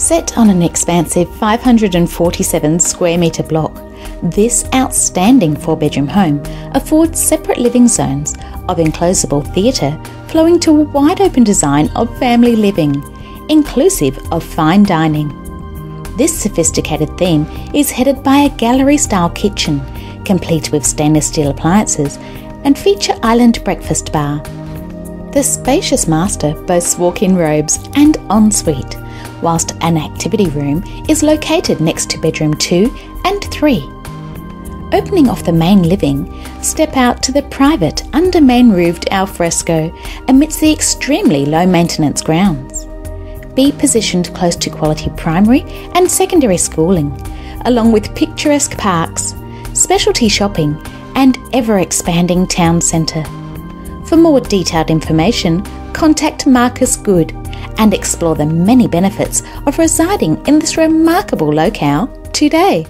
Set on an expansive 547 square metre block, this outstanding four bedroom home affords separate living zones of enclosable theatre flowing to a wide open design of family living, inclusive of fine dining. This sophisticated theme is headed by a gallery style kitchen, complete with stainless steel appliances, and feature island breakfast bar. The spacious master boasts walk in robes and ensuite, whilst an activity room is located next to bedroom 2 and 3. Opening off the main living, step out to the private under main roofed alfresco amidst the extremely low maintenance grounds. Be positioned close to quality primary and secondary schooling, along with picturesque parks, specialty shopping, and ever expanding town centre. For more detailed information, contact Marcus Good and explore the many benefits of residing in this remarkable locale today.